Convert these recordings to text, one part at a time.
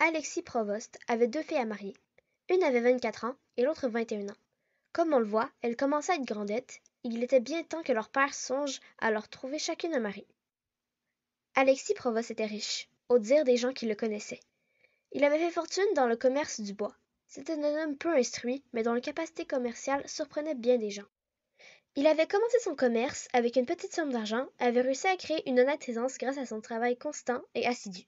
Alexis Provost avait deux filles à marier. Une avait 24 ans et l'autre 21 ans. Comme on le voit, elles commençaient à être grandettes, et il était bien temps que leur père songe à leur trouver chacune un mari. Alexis Provost était riche, au dire des gens qui le connaissaient. Il avait fait fortune dans le commerce du bois. C'était un homme peu instruit, mais dont la capacité commerciale surprenait bien des gens. Il avait commencé son commerce avec une petite somme d'argent avait réussi à créer une honnête aisance grâce à son travail constant et assidu.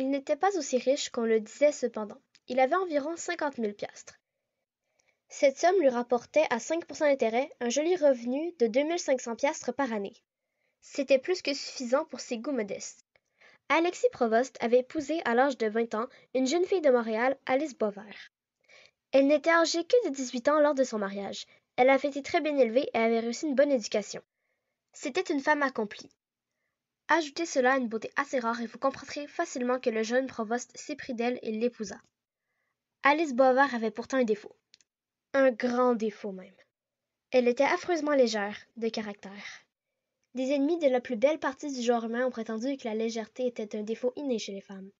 Il n'était pas aussi riche qu'on le disait cependant. Il avait environ cinquante mille piastres. Cette somme lui rapportait à 5% d'intérêt un joli revenu de 2500 piastres par année. C'était plus que suffisant pour ses goûts modestes. Alexis Provost avait épousé à l'âge de 20 ans une jeune fille de Montréal, Alice Boisvert. Elle n'était âgée que de 18 ans lors de son mariage. Elle avait été très bien élevée et avait reçu une bonne éducation. C'était une femme accomplie. Ajoutez cela à une beauté assez rare et vous comprendrez facilement que le jeune Provost s'éprit d'elle et l'épousa. Alice Boisvert avait pourtant un défaut. Un grand défaut même. Elle était affreusement légère de caractère. Des ennemis de la plus belle partie du genre humain ont prétendu que la légèreté était un défaut inné chez les femmes.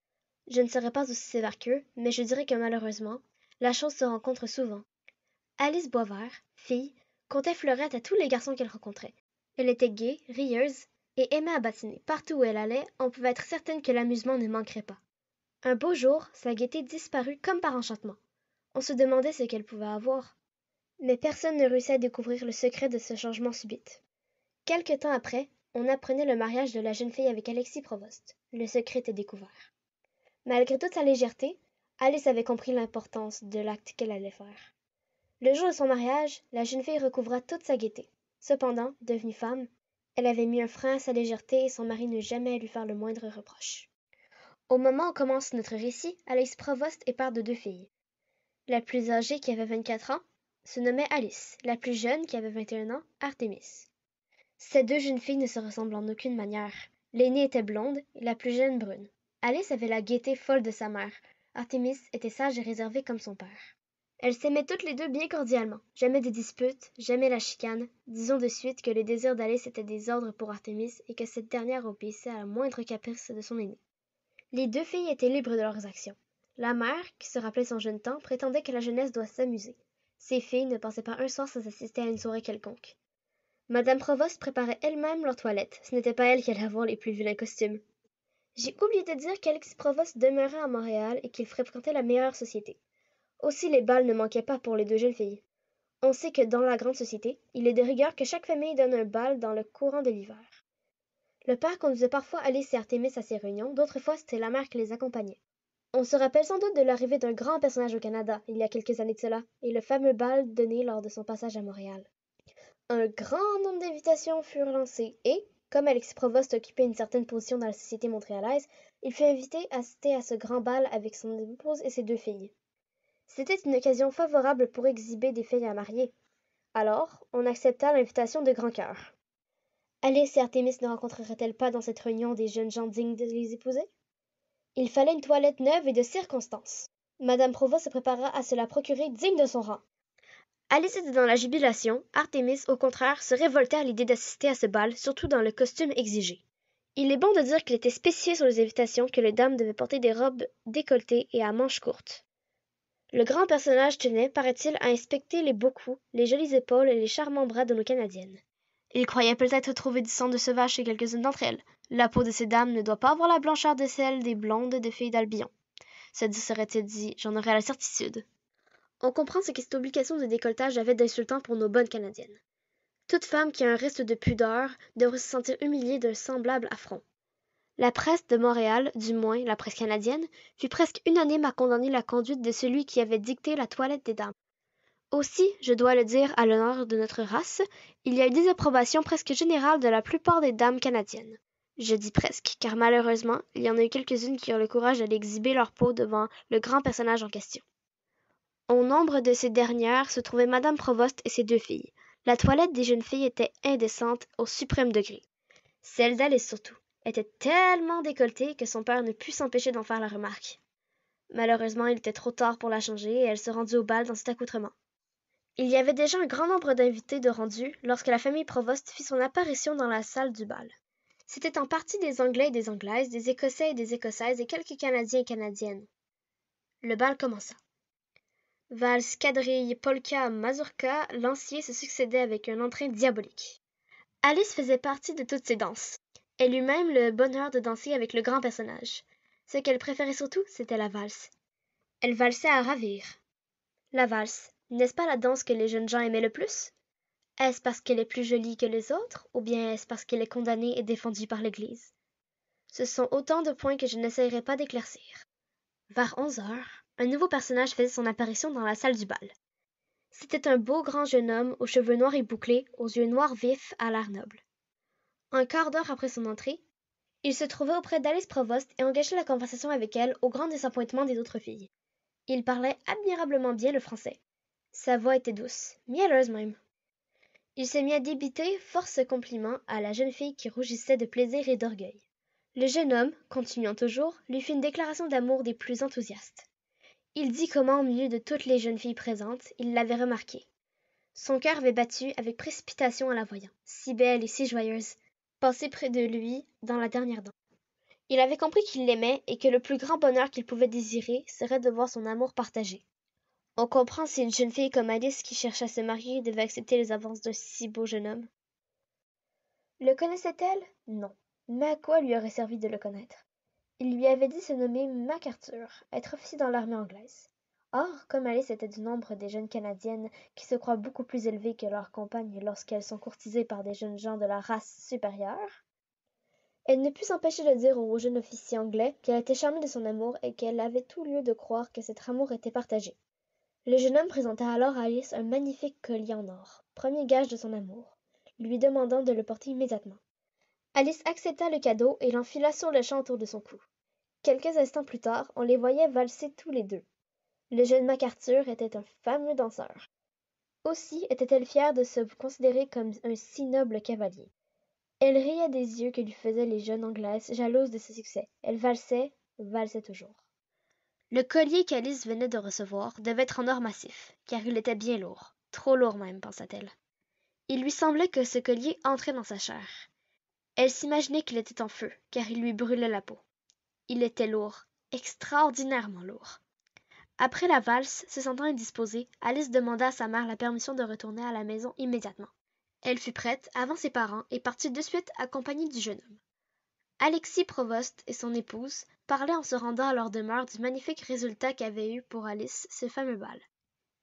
Je ne serais pas aussi sévère qu'eux, mais je dirais que malheureusement, la chose se rencontre souvent. Alice Boisvert, fille, comptait fleurette à tous les garçons qu'elle rencontrait. Elle était gaie, rieuse, et aimait à batiner. Partout où elle allait, on pouvait être certaine que l'amusement ne manquerait pas. Un beau jour, sa gaieté disparut comme par enchantement. On se demandait ce qu'elle pouvait avoir. Mais personne ne réussit à découvrir le secret de ce changement subit. Quelque temps après, on apprenait le mariage de la jeune fille avec Alexis Provost. Le secret était découvert. Malgré toute sa légèreté, Alice avait compris l'importance de l'acte qu'elle allait faire. Le jour de son mariage, la jeune fille recouvra toute sa gaieté. Cependant, devenue femme, elle avait mis un frein à sa légèreté et son mari n'eut jamais lui faire le moindre reproche. Au moment où commence notre récit, Alice Provost est père de deux filles. La plus âgée, qui avait 24 ans, se nommait Alice, la plus jeune, qui avait 21 ans, Artemis. Ces deux jeunes filles ne se ressemblent en aucune manière. L'aînée était blonde et la plus jeune brune. Alice avait la gaieté folle de sa mère. Artemis était sage et réservée comme son père. Elles s'aimaient toutes les deux bien cordialement. Jamais de disputes, jamais la chicane. Disons de suite que les désirs d'Alice étaient des ordres pour Artemis et que cette dernière obéissait à la moindre caprice de son aînée. Les deux filles étaient libres de leurs actions. La mère, qui se rappelait son jeune temps, prétendait que la jeunesse doit s'amuser. Ces filles ne pensaient pas un soir sans assister à une soirée quelconque. Madame Provost préparait elle-même leur toilette. Ce n'était pas elle qui allait avoir les plus vilains costumes. J'ai oublié de dire qu'Alexis Provost demeurait à Montréal et qu'il fréquentait la meilleure société. Aussi les balles ne manquaient pas pour les deux jeunes filles. On sait que dans la grande société, il est de rigueur que chaque famille donne un bal dans le courant de l'hiver. Le père conduisait parfois Alice et Artemis à ces réunions, d'autres fois c'était la mère qui les accompagnait. On se rappelle sans doute de l'arrivée d'un grand personnage au Canada, il y a quelques années de cela, et le fameux bal donné lors de son passage à Montréal. Un grand nombre d'invitations furent lancées et, comme Alexis Provost occupait une certaine position dans la société montréalaise, il fut invité à assister à ce grand bal avec son épouse et ses deux filles. C'était une occasion favorable pour exhiber des filles à marier. Alors, on accepta l'invitation de grand cœur. Alice et Artemis ne rencontreraient-elles pas dans cette réunion des jeunes gens dignes de les épouser? Il fallait une toilette neuve et de circonstance. Madame Provost se prépara à se la procurer digne de son rang. Alice était dans la jubilation, Artemis, au contraire, se révoltait à l'idée d'assister à ce bal, surtout dans le costume exigé. Il est bon de dire qu'il était spécifié sur les invitations que les dames devaient porter des robes décolletées et à manches courtes. Le grand personnage tenait, paraît-il, à inspecter les beaux coups, les jolies épaules et les charmants bras de nos Canadiennes. Il croyait peut-être trouver du sang de sauvage chez quelques-unes d'entre elles. La peau de ces dames ne doit pas avoir la blancheur de celle des blondes de filles d'Albion. Se serait-il dit, j'en aurais la certitude. On comprend ce que cette obligation de décolletage avait d'insultant pour nos bonnes Canadiennes. Toute femme qui a un reste de pudeur devrait se sentir humiliée d'un semblable affront. La presse de Montréal, du moins la presse canadienne, fut presque unanime à condamner la conduite de celui qui avait dicté la toilette des dames. Aussi, je dois le dire à l'honneur de notre race, il y a eu désapprobation presque générale de la plupart des dames canadiennes. Je dis presque, car malheureusement, il y en a eu quelques-unes qui ont le courage d'aller exhiber leur peau devant le grand personnage en question. Au nombre de ces dernières se trouvaient Madame Provost et ses deux filles. La toilette des jeunes filles était indécente au suprême degré. Celle d'Alice surtout était tellement décolletée que son père ne put s'empêcher d'en faire la remarque. Malheureusement, il était trop tard pour la changer et elle se rendit au bal dans cet accoutrement. Il y avait déjà un grand nombre d'invités de rendus lorsque la famille Provost fit son apparition dans la salle du bal. C'était en partie des Anglais et des Anglaises, des Écossais et des Écossaises et quelques Canadiens et Canadiennes. Le bal commença. Valse, quadrille, polka, mazurka, lancier se succédaient avec un entrain diabolique. Alice faisait partie de toutes ces danses. Elle eut même le bonheur de danser avec le grand personnage. Ce qu'elle préférait surtout, c'était la valse. Elle valsait à ravir. La valse, n'est-ce pas la danse que les jeunes gens aimaient le plus? Est-ce parce qu'elle est plus jolie que les autres, ou bien est-ce parce qu'elle est condamnée et défendue par l'Église? Ce sont autant de points que je n'essayerai pas d'éclaircir. Vers onze heures, un nouveau personnage faisait son apparition dans la salle du bal. C'était un beau grand jeune homme aux cheveux noirs et bouclés, aux yeux noirs vifs, à l'air noble. Un quart d'heure après son entrée, il se trouvait auprès d'Alice Provost et engagea la conversation avec elle au grand désappointement des autres filles. Il parlait admirablement bien le français. Sa voix était douce, mielleuse même. Il se mit à débiter force compliments à la jeune fille qui rougissait de plaisir et d'orgueil. Le jeune homme, continuant toujours, lui fit une déclaration d'amour des plus enthousiastes. Il dit comment, au milieu de toutes les jeunes filles présentes, il l'avait remarquée. Son cœur avait battu avec précipitation en la voyant, si belle et si joyeuse, près de lui dans la dernière danse. Il avait compris qu'il l'aimait et que le plus grand bonheur qu'il pouvait désirer serait de voir son amour partagé. On comprend si une jeune fille comme Alice qui cherche à se marier devait accepter les avances d'un si beau jeune homme. Le connaissait-elle? Non. Mais à quoi lui aurait servi de le connaître? Il lui avait dit se nommer MacArthur, être officier dans l'armée anglaise. Or, comme Alice était du nombre des jeunes Canadiennes qui se croient beaucoup plus élevées que leurs compagnes lorsqu'elles sont courtisées par des jeunes gens de la race supérieure, elle ne put s'empêcher de dire au jeune officier anglais qu'elle était charmée de son amour et qu'elle avait tout lieu de croire que cet amour était partagé. Le jeune homme présenta alors à Alice un magnifique collier en or, premier gage de son amour, lui demandant de le porter immédiatement. Alice accepta le cadeau et l'enfila sur le champ autour de son cou. Quelques instants plus tard, on les voyait valser tous les deux. Le jeune MacArthur était un fameux danseur. Aussi était-elle fière de se considérer comme un si noble cavalier. Elle riait des yeux que lui faisaient les jeunes anglaises, jalouses de ce succès. Elle valsait, valsait toujours. Le collier qu'Alice venait de recevoir devait être en or massif, car il était bien lourd, trop lourd même, pensa-t-elle. Il lui semblait que ce collier entrait dans sa chair. Elle s'imaginait qu'il était en feu, car il lui brûlait la peau. Il était lourd, extraordinairement lourd. Après la valse, se sentant indisposée, Alice demanda à sa mère la permission de retourner à la maison immédiatement. Elle fut prête avant ses parents et partit de suite accompagnée du jeune homme. Alexis Provost et son épouse parlaient en se rendant à leur demeure du magnifique résultat qu'avait eu pour Alice ce fameux bal.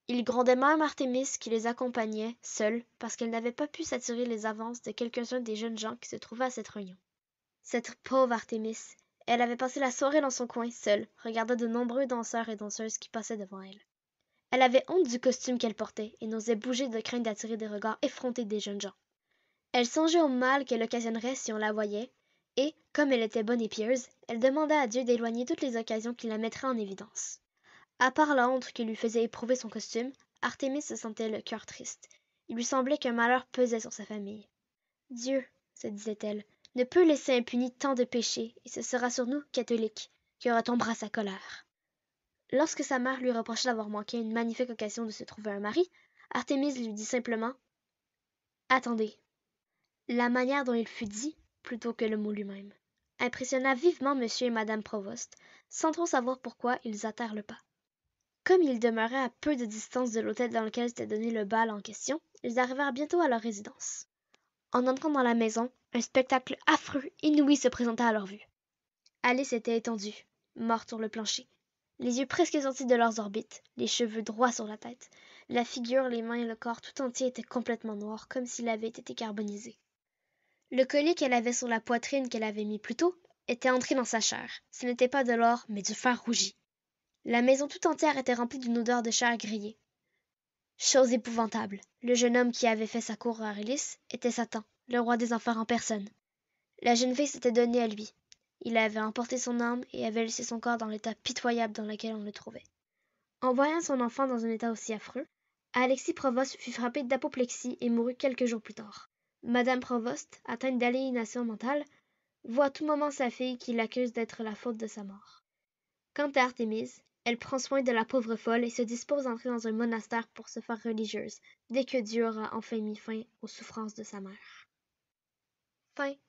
Ils grondaient même Artémis qui les accompagnait, seule, parce qu'elle n'avait pas pu s'attirer les avances de quelques-uns des jeunes gens qui se trouvaient à cette réunion. Cette pauvre Artémis, elle avait passé la soirée dans son coin, seule, regardant de nombreux danseurs et danseuses qui passaient devant elle. Elle avait honte du costume qu'elle portait et n'osait bouger de crainte d'attirer des regards effrontés des jeunes gens. Elle songeait au mal qu'elle occasionnerait si on la voyait, et, comme elle était bonne et pieuse, elle demanda à Dieu d'éloigner toutes les occasions qui la mettraient en évidence. À part la honte que lui faisait éprouver son costume, Artémis se sentait le cœur triste. Il lui semblait qu'un malheur pesait sur sa famille. Dieu, se disait-elle, ne peut laisser impuni tant de péchés, et ce sera sur nous, catholiques, qui retombera sa colère. Lorsque sa mère lui reprocha d'avoir manqué une magnifique occasion de se trouver un mari, Artémise lui dit simplement Attendez. La manière dont il fut dit, plutôt que le mot lui-même, impressionna vivement monsieur et madame Provost, sans trop savoir pourquoi ils hâtèrent le pas. Comme ils demeuraient à peu de distance de l'hôtel dans lequel s'était donné le bal en question, ils arrivèrent bientôt à leur résidence. En entrant dans la maison, un spectacle affreux, inouï se présenta à leur vue. Alice était étendue, morte sur le plancher, les yeux presque sortis de leurs orbites, les cheveux droits sur la tête. La figure, les mains et le corps tout entier étaient complètement noirs, comme s'il avait été carbonisé. Le collier qu'elle avait sur la poitrine qu'elle avait mis plus tôt était entré dans sa chair. Ce n'était pas de l'or, mais du fer rougi. La maison tout entière était remplie d'une odeur de chair grillée. Chose épouvantable, le jeune homme qui avait fait sa cour à Alice était Satan, le roi des enfers en personne. La jeune fille s'était donnée à lui. Il avait emporté son âme et avait laissé son corps dans l'état pitoyable dans lequel on le trouvait. En voyant son enfant dans un état aussi affreux, Alexis Provost fut frappé d'apoplexie et mourut quelques jours plus tard. Madame Provost, atteinte d'aliénation mentale, voit à tout moment sa fille qui l'accuse d'être la faute de sa mort. Quant à Artémise, elle prend soin de la pauvre folle et se dispose à entrer dans un monastère pour se faire religieuse, dès que Dieu aura enfin mis fin aux souffrances de sa mère. Fin